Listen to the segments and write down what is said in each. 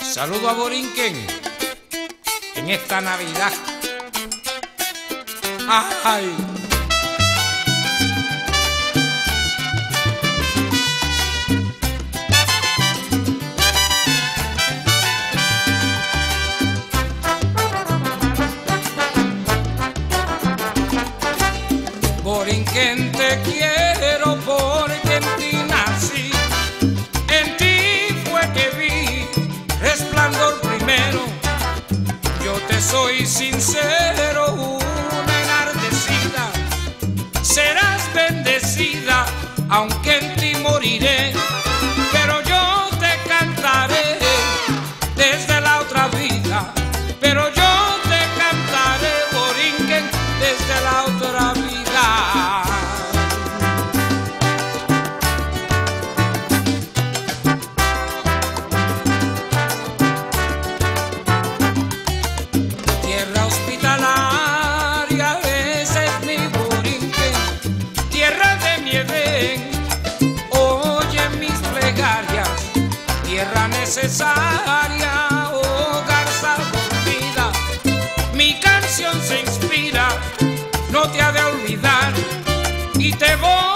Saludo a Borinquen en esta Navidad. ¡Ay! Aunque en ti moriré, hogar vida, mi canción se inspira, no te ha de olvidar, y te voy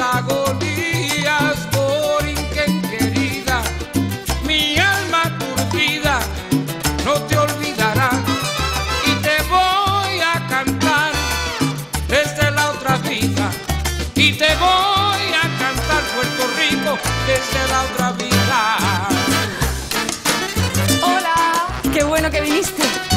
agonías, Borinquen querida, mi alma curtida no te olvidará y te voy a cantar desde la otra vida y te voy a cantar Puerto Rico desde la otra vida. Hola, qué bueno que viniste.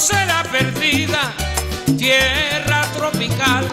Será perdida, tierra tropical,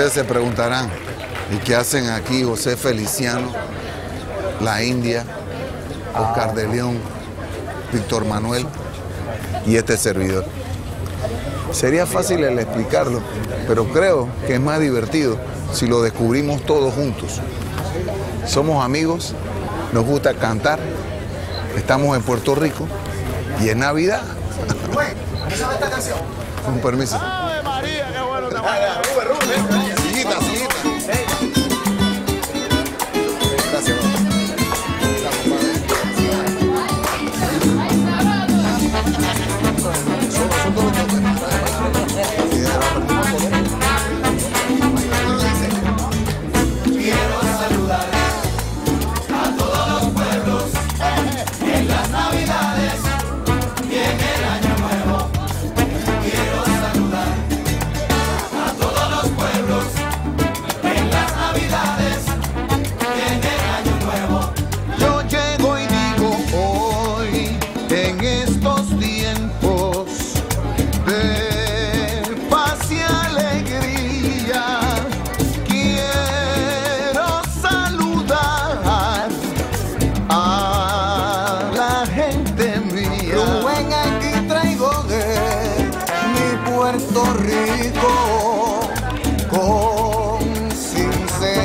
Ustedes se preguntarán, ¿y qué hacen aquí José Feliciano, la India, Oscar de León, Víctor Manuel y este servidor? Sería fácil el explicarlo, pero creo que es más divertido si lo descubrimos todos juntos. Somos amigos, nos gusta cantar, estamos en Puerto Rico y es Navidad. Permiso.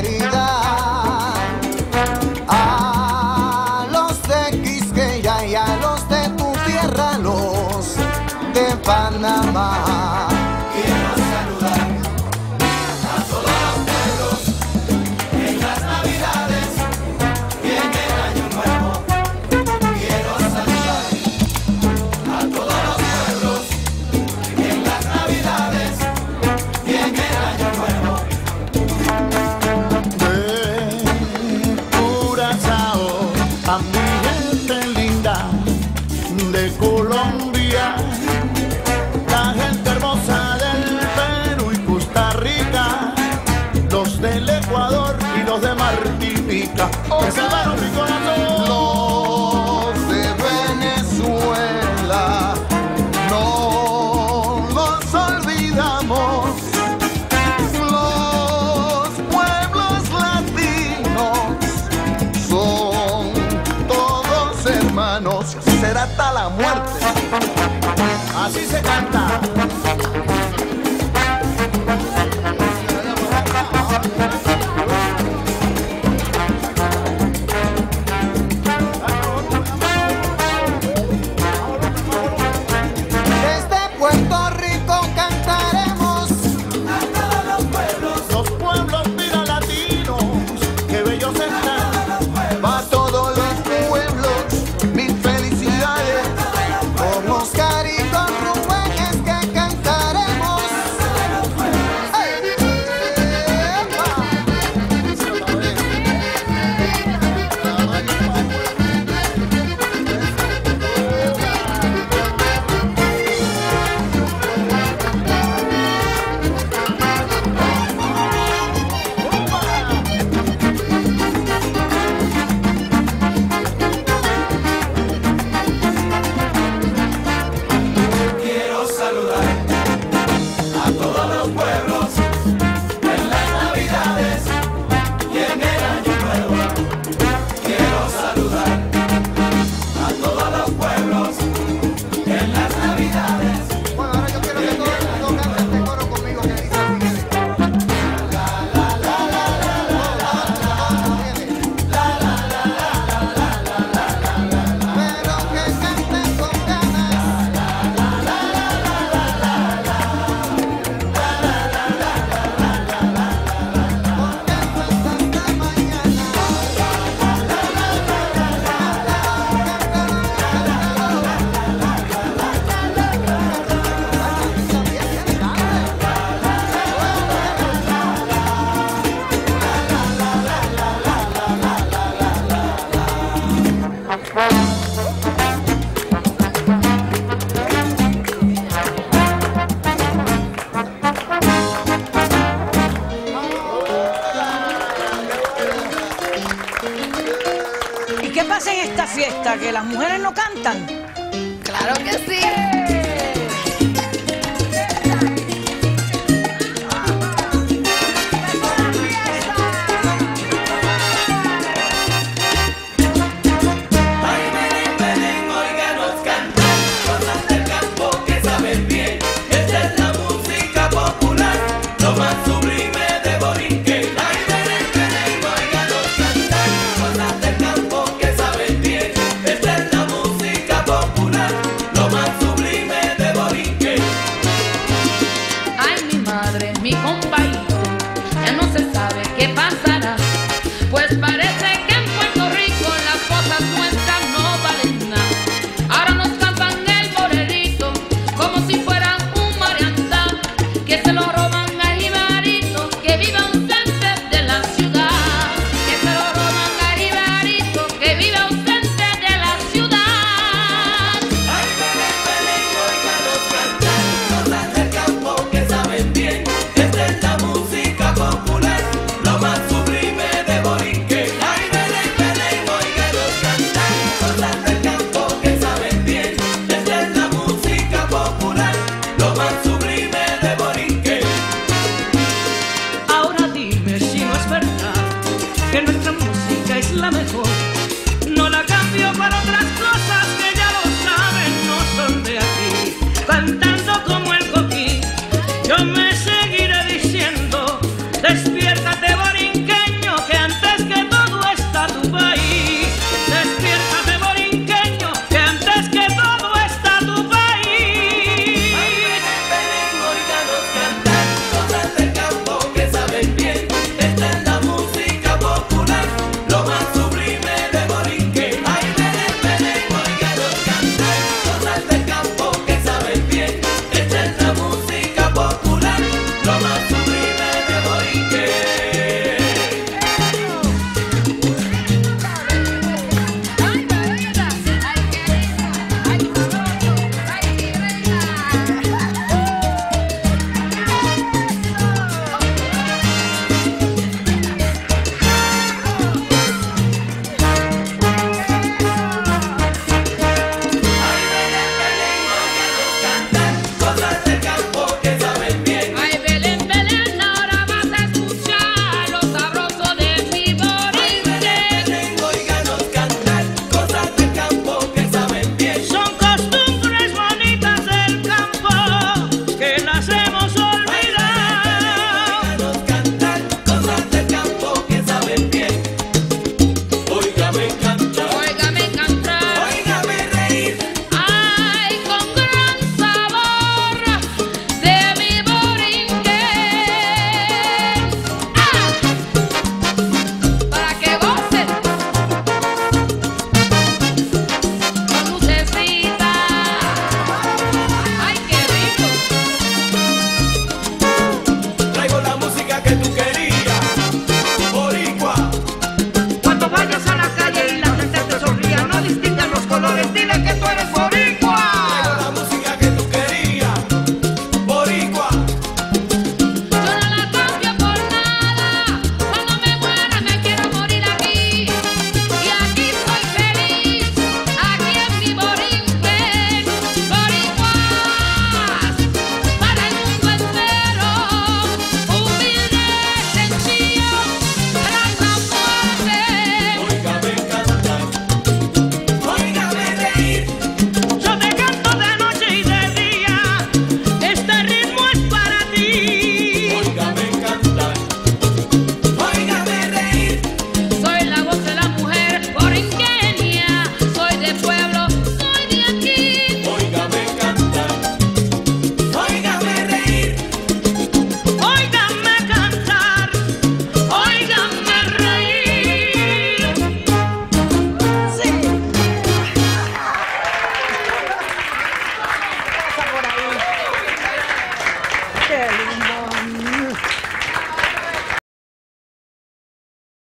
caridad. se canta. que las mujeres no cantan. Claro que sí. de